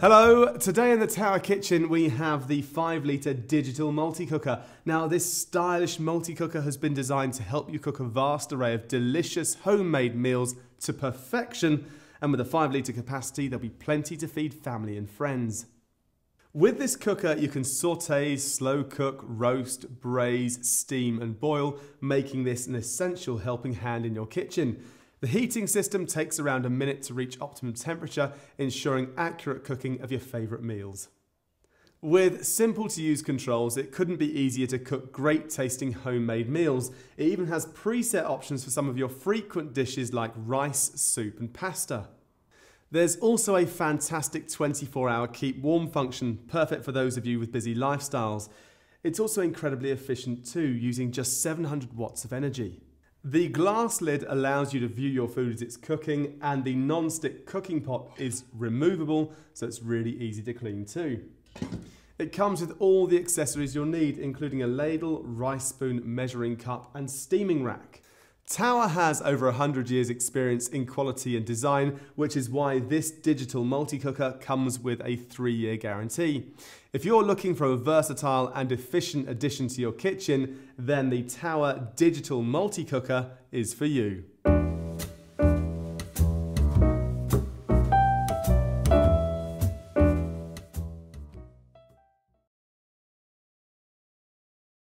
Hello, today in the Tower Kitchen we have the 5 litre digital multi-cooker. Now this stylish multi-cooker has been designed to help you cook a vast array of delicious homemade meals to perfection and with a 5 litre capacity there'll be plenty to feed family and friends. With this cooker you can saute, slow cook, roast, braise, steam and boil, making this an essential helping hand in your kitchen. The heating system takes around a minute to reach optimum temperature, ensuring accurate cooking of your favourite meals. With simple to use controls, it couldn't be easier to cook great tasting homemade meals. It even has preset options for some of your frequent dishes like rice, soup, and pasta. There's also a fantastic 24 hour keep warm function, perfect for those of you with busy lifestyles. It's also incredibly efficient too, using just 700 watts of energy. The glass lid allows you to view your food as it's cooking and the non-stick cooking pot is removable so it's really easy to clean too. It comes with all the accessories you'll need including a ladle, rice spoon, measuring cup and steaming rack. Tower has over 100 years experience in quality and design, which is why this digital multi-cooker comes with a three-year guarantee. If you're looking for a versatile and efficient addition to your kitchen, then the Tower digital multi-cooker is for you.